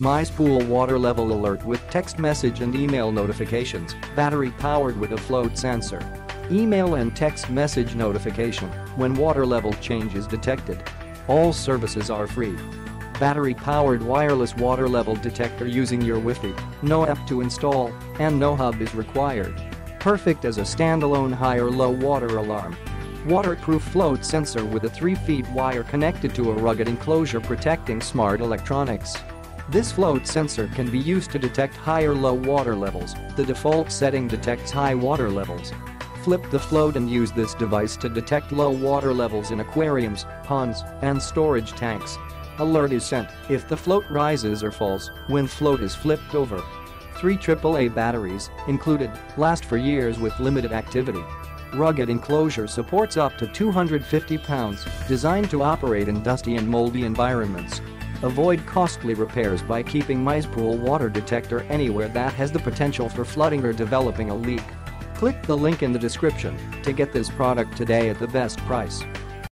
MySpool water level alert with text message and email notifications, battery powered with a float sensor. Email and text message notification when water level change is detected. All services are free. Battery-powered wireless water level detector using your Wi-Fi, no app to install, and no hub is required. Perfect as a standalone high or low water alarm. Waterproof float sensor with a 3 feet wire connected to a rugged enclosure protecting smart electronics. This float sensor can be used to detect high or low water levels, the default setting detects high water levels. Flip the float and use this device to detect low water levels in aquariums, ponds, and storage tanks. Alert is sent if the float rises or falls when float is flipped over. Three AAA batteries, included, last for years with limited activity. Rugged enclosure supports up to 250 pounds, designed to operate in dusty and moldy environments. Avoid costly repairs by keeping MySpool water detector anywhere that has the potential for flooding or developing a leak. Click the link in the description to get this product today at the best price.